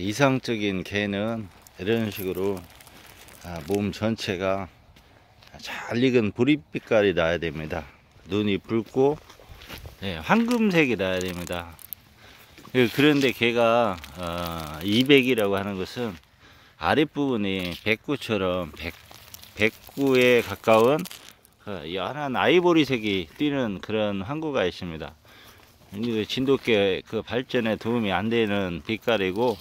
아, 이상적인 개는 이런 식으로 아, 몸 전체가 잘 익은 보리빛깔이 나야 됩니다. 눈이 붉고 네, 황금색이 나야 됩니다. 예, 그런데 어, 200이라고 하는 것은 아랫부분이 백구처럼 백, 백구에 가까운 그 연한 아이보리색이 띄는 그런 항구가 있습니다. 그 진돗개 그 발전에 도움이 안 되는 빛깔이고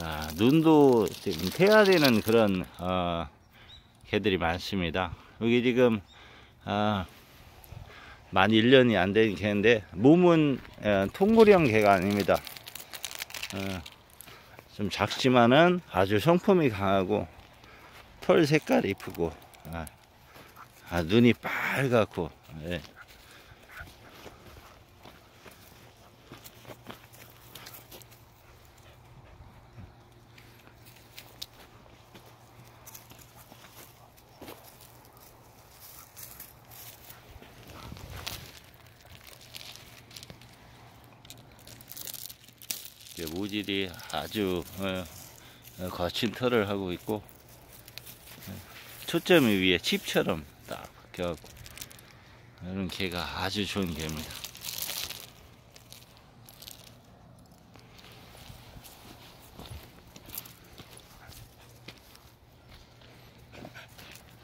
아, 눈도 좀 태화되는 그런 어, 개들이 많습니다. 여기 지금 아, 만 1년이 안 된 개인데 몸은 에, 통구령 개가 아닙니다. 어, 좀 작지만은 아주 성품이 강하고 털 색깔이 이쁘고 아, 아, 눈이 빨갛고 예. 이제 모질이 아주 어, 어, 거친 털을 하고 있고 어, 초점이 위에 칩처럼 딱 박혀갖고 이런 개가 아주 좋은 개입니다.